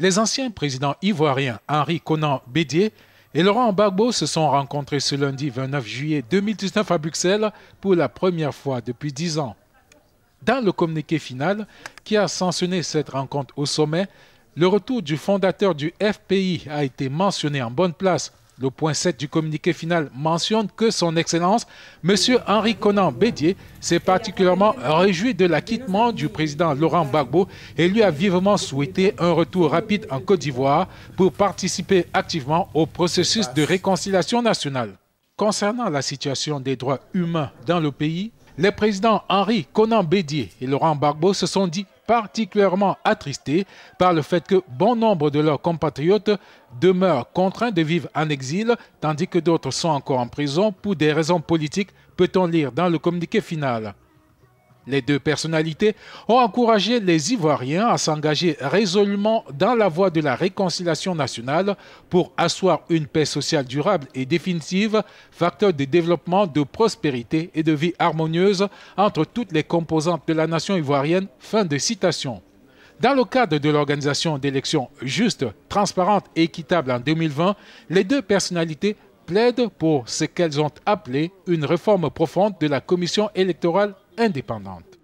Les anciens présidents ivoiriens Henri Conan Bédier et Laurent Gbagbo se sont rencontrés ce lundi 29 juillet 2019 à Bruxelles pour la première fois depuis dix ans. Dans le communiqué final qui a sanctionné cette rencontre au sommet, le retour du fondateur du FPI a été mentionné en bonne place. Le point 7 du communiqué final mentionne que son Excellence, M. Henri Conan Bédier, s'est particulièrement réjoui de l'acquittement du président Laurent Gbagbo et lui a vivement souhaité un retour rapide en Côte d'Ivoire pour participer activement au processus de réconciliation nationale. Concernant la situation des droits humains dans le pays, les présidents Henri Conan Bédier et Laurent Gbagbo se sont dit particulièrement attristés par le fait que bon nombre de leurs compatriotes demeurent contraints de vivre en exil, tandis que d'autres sont encore en prison pour des raisons politiques, peut-on lire dans le communiqué final. Les deux personnalités ont encouragé les Ivoiriens à s'engager résolument dans la voie de la réconciliation nationale pour asseoir une paix sociale durable et définitive, facteur de développement, de prospérité et de vie harmonieuse entre toutes les composantes de la nation ivoirienne. Fin de citation. Dans le cadre de l'organisation d'élections justes, transparentes et équitables en 2020, les deux personnalités plaident pour ce qu'elles ont appelé une réforme profonde de la commission électorale indépendante.